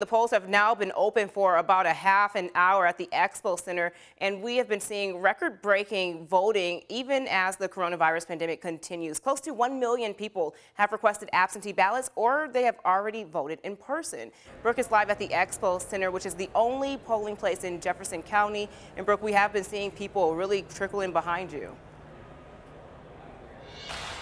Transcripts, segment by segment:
The polls have now been open for about a half an hour at the Expo Center, and we have been seeing record breaking voting even as the coronavirus pandemic continues. Close to 1 million people have requested absentee ballots or they have already voted in person. Brooke is live at the Expo Center, which is the only polling place in Jefferson County. And Brooke, we have been seeing people really trickling behind you.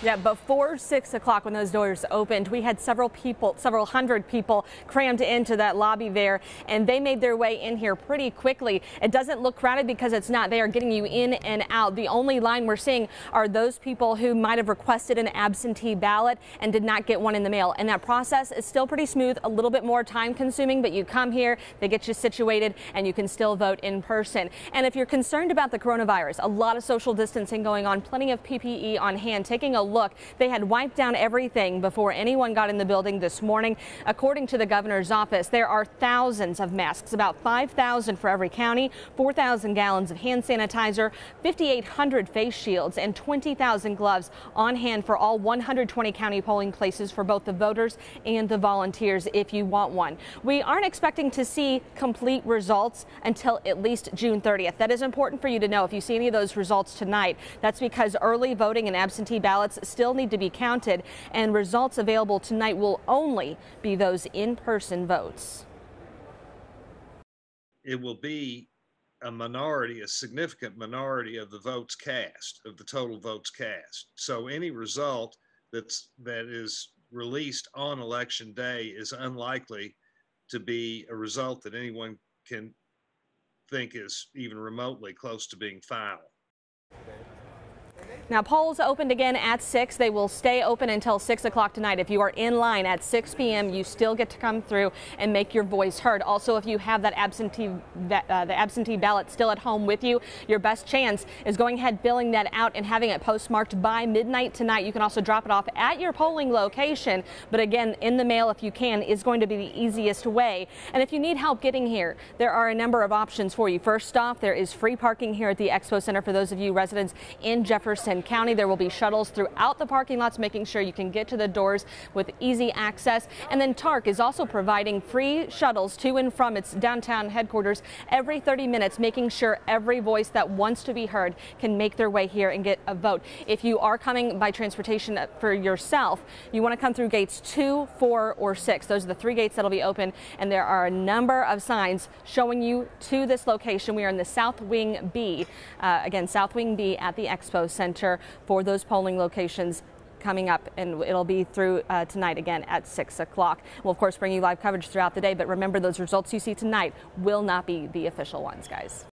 Yeah, before 6 o'clock when those doors opened, we had several people, several hundred people crammed into that lobby there, and they made their way in here pretty quickly. It doesn't look crowded because it's not. They are getting you in and out. The only line we're seeing are those people who might have requested an absentee ballot and did not get one in the mail. And that process is still pretty smooth, a little bit more time consuming, but you come here, they get you situated, and you can still vote in person. And if you're concerned about the coronavirus, a lot of social distancing going on, plenty of PPE on hand, taking a look. They had wiped down everything before anyone got in the building this morning. According to the governor's office, there are thousands of masks, about 5,000 for every county, 4,000 gallons of hand sanitizer, 5,800 face shields, and 20,000 gloves on hand for all 120 county polling places for both the voters and the volunteers if you want one. We aren't expecting to see complete results until at least June 30th. That is important for you to know. If you see any of those results tonight, that's because early voting and absentee ballots still need to be counted, and results available tonight will only be those in-person votes. It will be a minority, a significant minority of the votes cast, of the total votes cast. So any result that's that is released on election day is unlikely to be a result that anyone can think is even remotely close to being final. Now, polls opened again at 6. They will stay open until 6 o'clock tonight. If you are in line at 6 p.m., you still get to come through and make your voice heard. Also, if you have that absentee uh, the absentee ballot still at home with you, your best chance is going ahead, filling that out and having it postmarked by midnight tonight. You can also drop it off at your polling location. But again, in the mail, if you can, is going to be the easiest way. And if you need help getting here, there are a number of options for you. First off, there is free parking here at the Expo Center for those of you residents in Jefferson County. There will be shuttles throughout the parking lots, making sure you can get to the doors with easy access. And then TARC is also providing free shuttles to and from its downtown headquarters every 30 minutes, making sure every voice that wants to be heard can make their way here and get a vote. If you are coming by transportation for yourself, you want to come through gates two, four, or six. Those are the three gates that'll be open, and there are a number of signs showing you to this location. We are in the South Wing B. Uh, again, South Wing B at the Expo Center for those polling locations coming up, and it'll be through uh, tonight again at 6 o'clock. We'll, of course, bring you live coverage throughout the day, but remember those results you see tonight will not be the official ones, guys.